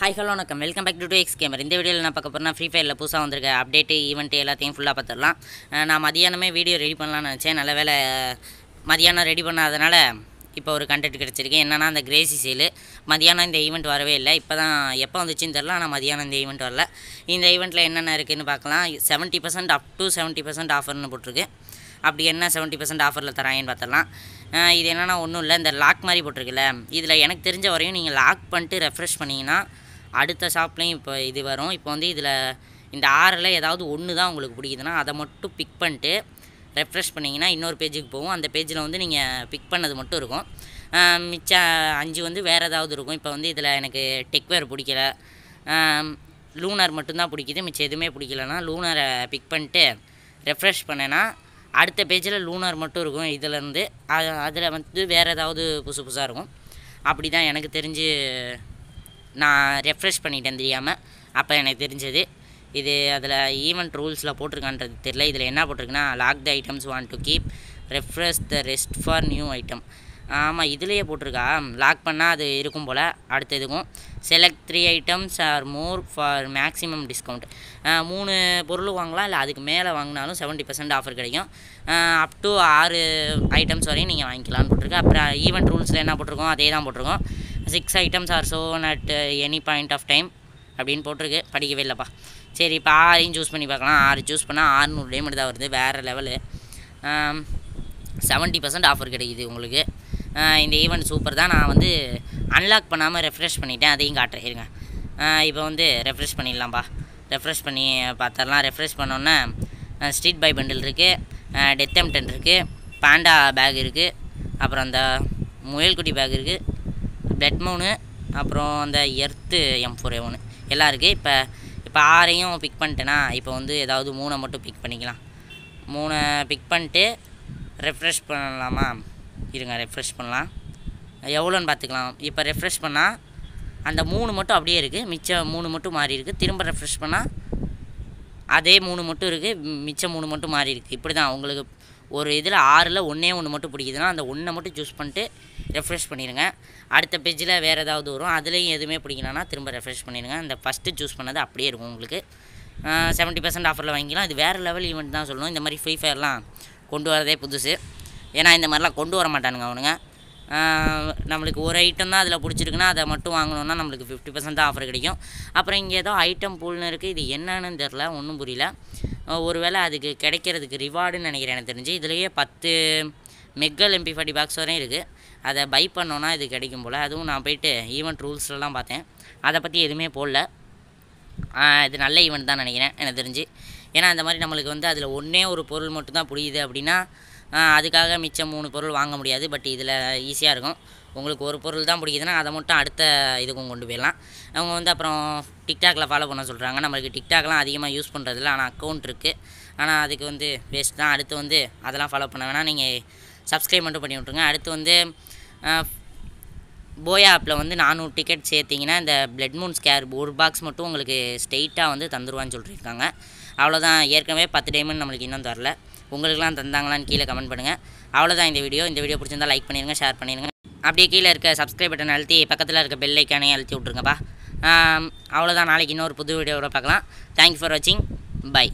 Hi hello வணக்கம். Welcome back to two X gamer இந்த வீடியோவில் நான் பார்க்க போகிறேன் ஃப்ரீ ஃபயரில் புதுசாக வந்திருக்க அப்டேட்டு ஈவெண்ட்டு எல்லாத்தையும் ஃபுல்லாக பார்த்துடலாம். நான் மதியானமே வீடியோ ரெடி பண்ணலாம்னு நினச்சேன். நல்ல வேலை மதியானம் ரெடி பண்ணாதனால இப்போ ஒரு கண்டென்ட் கிடச்சிருக்கு. என்னென்னா அந்த கிரேசி சேலு மதியானம் இந்த ஈவெண்ட் வரவே இல்லை. இப்போ தான் எப்போ வந்துச்சுன்னு தெரில ஆனால் மதியானம் இந்த ஈவெண்ட் வரல. இந்த ஈவெண்ட்டில் என்னென்ன இருக்குதுன்னு பார்க்கலாம். Seventy percent up to seventy percent ஆஃபர்னு போட்டிருக்கு. அப்படி என்ன செவன்ட்டி பர்சன்ட் ஆஃபரில் தராங்கன்னு பார்த்துடலாம். இது என்னென்னா ஒன்றும் இல்லை. இந்த லாக் மாதிரி போட்டிருக்குல்ல. இதில் எனக்கு தெரிஞ்ச வரையும் நீங்கள் லாக் பண்ணிட்டு ரெஃப்ரெஷ் பண்ணிங்கன்னா அடுத்த ஷாப்லேயும் இப்போ இது வரும். இப்போ வந்து இதில் இந்த ஆறில் ஏதாவது ஒன்று தான் உங்களுக்கு பிடிக்குதுன்னா அதை மட்டும் பிக் பண்ணிட்டு ரெஃப்ரெஷ் பண்ணிங்கன்னா இன்னொரு பேஜுக்கு போகும். அந்த பேஜில் வந்து நீங்கள் பிக் பண்ணது மட்டும் இருக்கும். மிச்ச அஞ்சு வந்து வேறு ஏதாவது இருக்கும். இப்போ வந்து இதில் எனக்கு டெக்வேர் பிடிக்கல. லூனர் மட்டும்தான் பிடிக்குது. மிச்சம் எதுவுமே பிடிக்கலனா லூனரை பிக் பண்ணிட்டு ரெஃப்ரெஷ் பண்ணேன்னா அடுத்த பேஜில் லூனர் மட்டும் இருக்கும் இதிலேருந்து. அதில் வந்து வேறு ஏதாவது புதுசு புதுசாக இருக்கும். அப்படி தான் எனக்கு தெரிஞ்சு நான் ரெஃப்ரெஷ் பண்ணிட்டேன் தெரியாமல் அப்போ எனக்கு தெரிஞ்சது இது அதில் ஈவெண்ட் ரூல்ஸில் போட்டிருக்கான்றது தெரில இதில் என்ன போட்டிருக்குன்னா lock the items want to keep refresh the rest for new item ஆமாம் இதுலேயே போட்டிருக்கா. லாக் பண்ணால் அது இருக்கும் போல். அடுத்த இதுக்கும். Select three items or more for maximum discount மூணு பொருள் வாங்கலாம். இல்லை அதுக்கு மேலே வாங்கினாலும் செவன்ட்டி பர்சன்ட் ஆஃபர் கிடைக்கும். அப் டு ஆறு ஐட்டம்ஸ் வரையும் நீங்கள் வாங்கிக்கலாம்னு போட்டிருக்கு. அப்புறம் ஈவெண்ட் ரூல்ஸில் என்ன போட்டிருக்கோம்? அதே தான் போட்டிருக்கோம். Six items are shown at any point of time அப்படின்னு போட்டிருக்கு. படிக்கவே இல்லைப்பா. சரி இப்போ ஆறையும் சூஸ் பண்ணி பார்க்கலாம். ஆறு சூஸ் பண்ணால் ஆறுநூறு டேமெண்ட் தான் வருது. வேறு லெவலு செவன்ட்டி பர்சன்ட் ஆஃபர் கிடைக்குது உங்களுக்கு. இந்த ஈவெண்ட் சூப்பர் தான். நான் வந்து அன்லாக் பண்ணாமல் ரெஃப்ரெஷ் பண்ணிட்டேன். அதையும் காட்டுறேன். இருங்க. இப்போ வந்து ரெஃப்ரெஷ் பண்ணிடலாம்ப்பா ரெஃப்ரெஷ் பண்ணி பார்த்துடலாம் ரெஃப்ரெஷ் பண்ணோன்னே ஸ்ட்ரீட் பை பண்டில் இருக்குது டெத் எம்டன் இருக்குது பாண்டா பேக் இருக்குது அப்புறம் அந்த முயல்குட்டி பேக் இருக்குது பிளட் மூணு அப்புறம் அந்த எர்த்து எம் ஃபோர் ஒன்று எல்லாம் இருக்குது இப்போ இப்போ ஆறையும் பிக் பண்ணிட்டேன்னா இப்போ வந்து ஏதாவது மூணை மட்டும் பிக் பண்ணிக்கலாம். மூணை பிக் பண்ணிட்டு ரெஃப்ரெஷ் பண்ணலாமா? இருங்க ரெஃப்ரெஷ் பண்ணலாம். எவ்வளோன்னு பார்த்துக்கலாம். இப்போ ரெஃப்ரெஷ் பண்ணால் அந்த மூணு மட்டும் அப்படியே இருக்குது மிச்சம் மூணு மட்டும் மாறி இருக்குது திரும்ப ரெஃப்ரெஷ் பண்ணால் அதே மூணு மட்டும் இருக்குது மிச்சம் மூணு மட்டும் மாறி இருக்குது இப்படி தான் உங்களுக்கு ஒரு இதில் ஆறில் ஒன்றே ஒன்று மட்டும் பிடிக்குதுன்னா அந்த ஒன்றை மட்டும் சூஸ் பண்ணிட்டு ரெஃப்ரெஷ் பண்ணிடுங்க அடுத்த பேஜில் வேறு ஏதாவது வரும். அதுலேயும் எதுவுமே பிடிக்கலன்னா திரும்ப ரெஃப்ரெஷ் பண்ணிடுங்க அந்த ஃபஸ்ட்டு சூஸ் பண்ணது அப்படியே இருக்கும் உங்களுக்கு. செவன்ட்டி பர்சன்ட் ஆஃபரில் வாங்கிக்கலாம். இது வேறு லெவல் ஈவெண்ட் தான் சொல்லணும். இந்த மாதிரி ஃப்ரீ ஃபயர்லாம் கொண்டு வரதே புதுசு. ஏன்னா இந்த மாதிரிலாம் கொண்டு வர மாட்டானுங்க அவனுங்க. நம்மளுக்கு ஒரு ஐட்டம் தான் அதில் பிடிச்சிருக்குன்னா அதை மட்டும் வாங்கணுன்னா நம்மளுக்கு ஃபிஃப்டி பர்சன்ட் தான் ஆஃபர் கிடைக்கும். அப்புறம் இங்கே ஏதோ ஐட்டம் பூல்னு இருக்குது இது என்னன்னு தெரில ஒன்றும் புரியல. ஒரு ஒருவேளை அதுக்கு கிடைக்கிறதுக்கு ரிவார்டுன்னு நினைக்கிறேன் எனக்கு தெரிஞ்சு. இதுலேயே பத்து மெக்கல் எம்பி ஃபார்ட்டி பாக்ஸ் வரையும் இருக்குது அதை பை பண்ணோன்னா இது கிடைக்கும் போல். அதுவும் நான் போயிட்டு ஈவெண்ட் ரூல்ஸ்லலாம் பார்த்தேன். அதை பற்றி எதுவுமே போடல. இது நல்ல ஈவெண்ட் தான் நினைக்கிறேன் எனக்கு தெரிஞ்சு. ஏன்னா அந்த மாதிரி நம்மளுக்கு வந்து அதில் ஒன்றே ஒரு பொருள் மட்டும்தான் புரியுது அப்படின்னா அதுக்காக மிச்சம் மூணு பொருள் வாங்க முடியாது பட் இதில் ஈஸியாக இருக்கும். உங்களுக்கு ஒரு பொருள் தான் பிடிக்குதுன்னா அதை மட்டும் அடுத்த இதுக்கும் கொண்டு போயிடலாம். அவங்க வந்து அப்புறம் டிக்டாக்ல ஃபாலோ பண்ண சொல்கிறாங்க நம்மளுக்கு டிக்டாக்லாம் அதிகமாக யூஸ் பண்ணுறதில்ல ஆனால் அக்கௌண்ட் இருக்குது ஆனால் அதுக்கு வந்து வேஸ்ட் தான். அடுத்து வந்து அதெல்லாம் ஃபாலோ பண்ண வேணாம். நீங்கள் சப்ஸ்கிரைப் மட்டும் பண்ணி விட்ருங்க அடுத்து வந்து போயா ஆப்பில் வந்து நானூறு டிக்கெட் சேர்த்திங்கன்னா இந்த பிளட் மூன் ஸ்கேர் ஒரு பாக்ஸ் மட்டும் உங்களுக்கு ஸ்ட்ரெயிட்டாக வந்து தந்துருவான்னு சொல்லியிருக்காங்க. அவ்வளோதான் ஏற்கனவே பத்து டைமண்ட் நம்மளுக்கு இன்னும் தரல. உங்களுக்குலாம் தந்தாங்களான்னு கீழே கமெண்ட் பண்ணுங்கள் அவ்வளோதான் இந்த வீடியோ இந்த வீடியோ பிடிச்சிருந்தா லைக் பண்ணிடுங்க ஷேர் பண்ணிடுங்க அப்படியே கீழே இருக்க சப்ஸ்கிரைப் பட்டன் அழுத்தி பக்கத்தில் இருக்க பெல் ஐக்கானே அழுத்தி விட்ருங்கப்பா அவ்வளோதான் நாளைக்கு இன்னொரு புது வீடியோவோட பார்க்கலாம். தேங்க்யூ ஃபார் வாட்சிங் பை